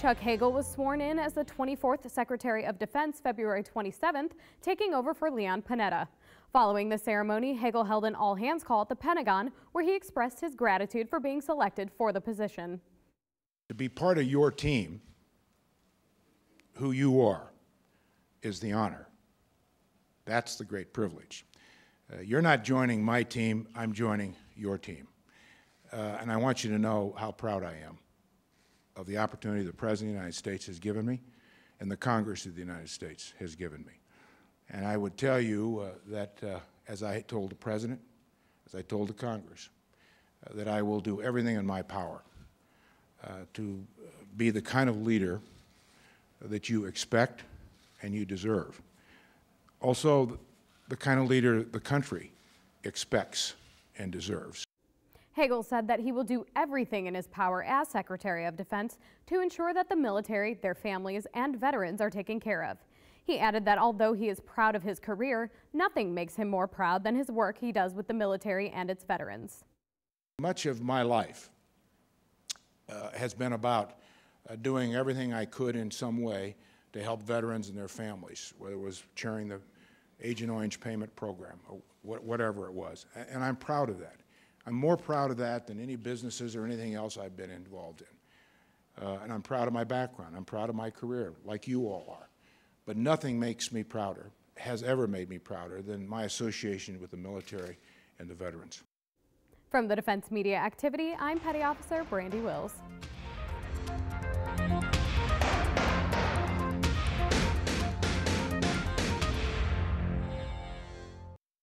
Chuck Hagel was sworn in as the 24th Secretary of Defense February 27th, taking over for Leon Panetta. Following the ceremony, Hagel held an all-hands call at the Pentagon where he expressed his gratitude for being selected for the position. To be part of your team, who you are, is the honor. That's the great privilege. Uh, you're not joining my team, I'm joining your team. Uh, and I want you to know how proud I am of the opportunity the President of the United States has given me and the Congress of the United States has given me. And I would tell you uh, that, uh, as I told the President, as I told the Congress, uh, that I will do everything in my power uh, to be the kind of leader that you expect and you deserve. Also, the kind of leader the country expects and deserves. Hagel said that he will do everything in his power as Secretary of Defense to ensure that the military, their families, and veterans are taken care of. He added that although he is proud of his career, nothing makes him more proud than his work he does with the military and its veterans. Much of my life uh, has been about uh, doing everything I could in some way to help veterans and their families, whether it was chairing the Agent Orange payment program or whatever it was. And I'm proud of that. I'm more proud of that than any businesses or anything else I've been involved in. Uh, and I'm proud of my background. I'm proud of my career, like you all are. But nothing makes me prouder, has ever made me prouder, than my association with the military and the veterans. From the Defense Media Activity, I'm Petty Officer Brandi Wills.